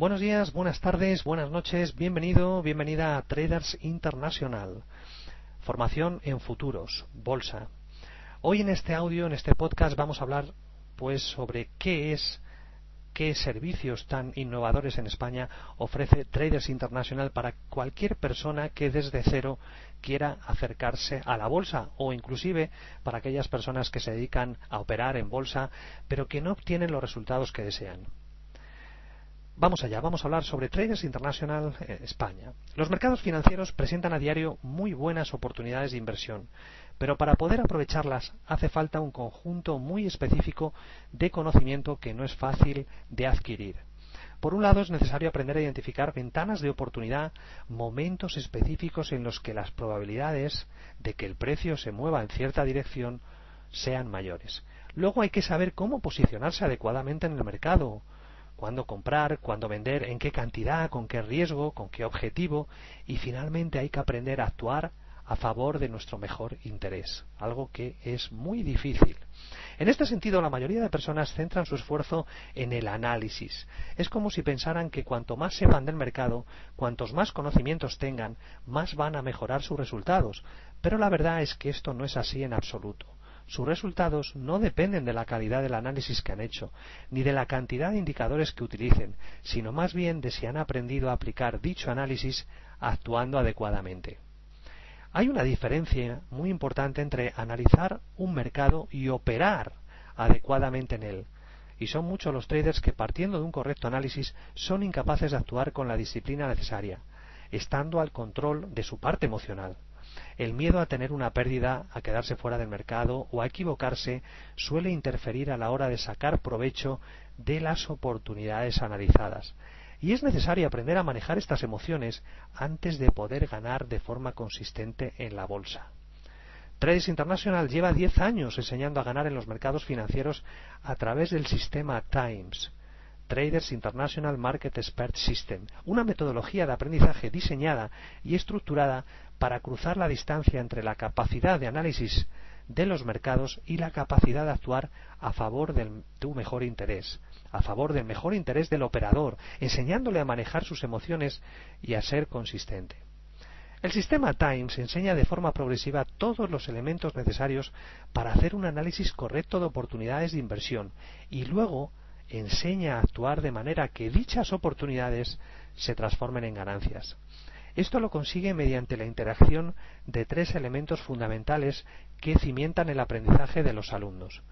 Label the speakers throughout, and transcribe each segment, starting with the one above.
Speaker 1: Buenos días, buenas tardes, buenas noches, bienvenido, bienvenida a Traders International. Formación en futuros, bolsa. Hoy en este audio, en este podcast, vamos a hablar pues sobre qué es qué servicios tan innovadores en España ofrece Traders International para cualquier persona que desde cero quiera acercarse a la bolsa o inclusive para aquellas personas que se dedican a operar en bolsa pero que no obtienen los resultados que desean. Vamos allá, vamos a hablar sobre Traders International eh, España. Los mercados financieros presentan a diario muy buenas oportunidades de inversión, pero para poder aprovecharlas hace falta un conjunto muy específico de conocimiento que no es fácil de adquirir. Por un lado, es necesario aprender a identificar ventanas de oportunidad, momentos específicos en los que las probabilidades de que el precio se mueva en cierta dirección sean mayores. Luego hay que saber cómo posicionarse adecuadamente en el mercado, cuándo comprar, cuándo vender, en qué cantidad, con qué riesgo, con qué objetivo y finalmente hay que aprender a actuar a favor de nuestro mejor interés, algo que es muy difícil. En este sentido, la mayoría de personas centran su esfuerzo en el análisis. Es como si pensaran que cuanto más sepan del mercado, cuantos más conocimientos tengan, más van a mejorar sus resultados. Pero la verdad es que esto no es así en absoluto. Sus resultados no dependen de la calidad del análisis que han hecho, ni de la cantidad de indicadores que utilicen, sino más bien de si han aprendido a aplicar dicho análisis actuando adecuadamente. Hay una diferencia muy importante entre analizar un mercado y operar adecuadamente en él. Y son muchos los traders que partiendo de un correcto análisis son incapaces de actuar con la disciplina necesaria, estando al control de su parte emocional. El miedo a tener una pérdida, a quedarse fuera del mercado o a equivocarse suele interferir a la hora de sacar provecho de las oportunidades analizadas. Y es necesario aprender a manejar estas emociones antes de poder ganar de forma consistente en la bolsa. Trades International lleva 10 años enseñando a ganar en los mercados financieros a través del sistema Times. Traders International Market Expert System, una metodología de aprendizaje diseñada y estructurada para cruzar la distancia entre la capacidad de análisis de los mercados y la capacidad de actuar a favor de tu mejor interés, a favor del mejor interés del operador, enseñándole a manejar sus emociones y a ser consistente. El sistema Times enseña de forma progresiva todos los elementos necesarios para hacer un análisis correcto de oportunidades de inversión y luego enseña a actuar de manera que dichas oportunidades se transformen en ganancias. Esto lo consigue mediante la interacción de tres elementos fundamentales que cimientan el aprendizaje de los alumnos.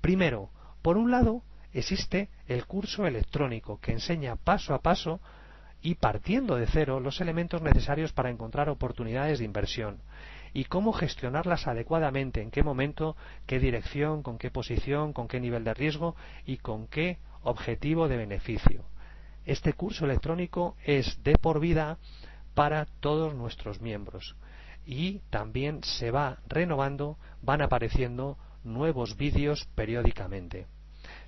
Speaker 1: Primero, por un lado, existe el curso electrónico que enseña paso a paso y partiendo de cero los elementos necesarios para encontrar oportunidades de inversión y cómo gestionarlas adecuadamente, en qué momento, qué dirección, con qué posición, con qué nivel de riesgo y con qué objetivo de beneficio. Este curso electrónico es de por vida para todos nuestros miembros. Y también se va renovando, van apareciendo nuevos vídeos periódicamente.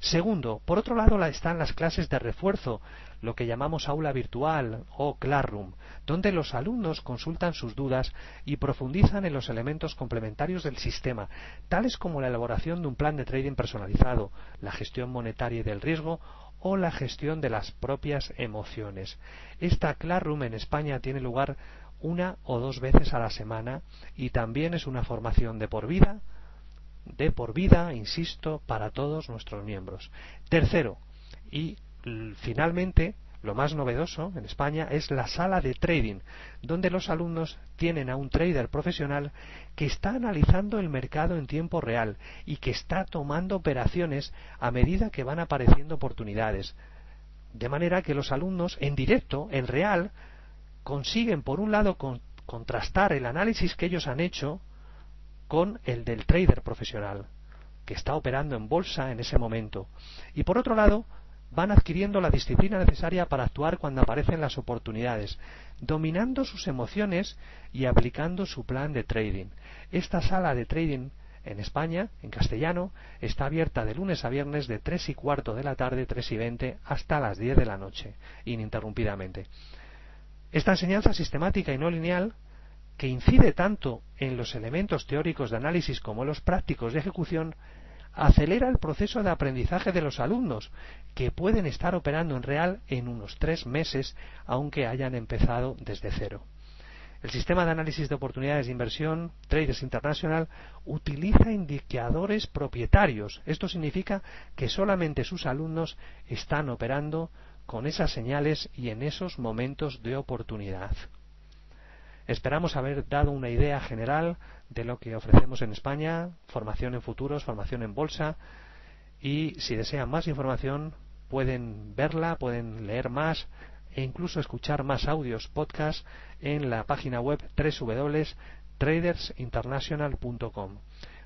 Speaker 1: Segundo, por otro lado están las clases de refuerzo, lo que llamamos aula virtual o Classroom, donde los alumnos consultan sus dudas y profundizan en los elementos complementarios del sistema, tales como la elaboración de un plan de trading personalizado, la gestión monetaria y del riesgo o la gestión de las propias emociones. Esta Classroom en España tiene lugar una o dos veces a la semana y también es una formación de por vida, de por vida, insisto, para todos nuestros miembros. Tercero, y finalmente, lo más novedoso en España es la sala de trading, donde los alumnos tienen a un trader profesional que está analizando el mercado en tiempo real y que está tomando operaciones a medida que van apareciendo oportunidades. De manera que los alumnos en directo, en real, consiguen por un lado contrastar el análisis que ellos han hecho con el del trader profesional que está operando en bolsa en ese momento. Y por otro lado, van adquiriendo la disciplina necesaria para actuar cuando aparecen las oportunidades, dominando sus emociones y aplicando su plan de trading. Esta sala de trading en España, en castellano, está abierta de lunes a viernes de 3 y cuarto de la tarde, 3 y 20, hasta las 10 de la noche, ininterrumpidamente. Esta enseñanza sistemática y no lineal, que incide tanto en los elementos teóricos de análisis como en los prácticos de ejecución, acelera el proceso de aprendizaje de los alumnos, que pueden estar operando en real en unos tres meses, aunque hayan empezado desde cero. El sistema de análisis de oportunidades de inversión Traders International utiliza indicadores propietarios. Esto significa que solamente sus alumnos están operando con esas señales y en esos momentos de oportunidad. Esperamos haber dado una idea general de lo que ofrecemos en España, formación en futuros, formación en bolsa y si desean más información pueden verla, pueden leer más e incluso escuchar más audios, podcasts en la página web www.tradersinternational.com.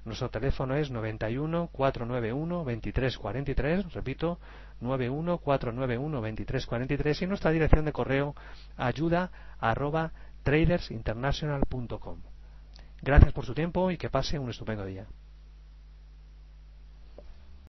Speaker 1: Nuestro teléfono es 91 491 2343, repito, 91 491 2343 y nuestra dirección de correo ayuda tradersinternational.com. Gracias por su tiempo y que pase un estupendo día.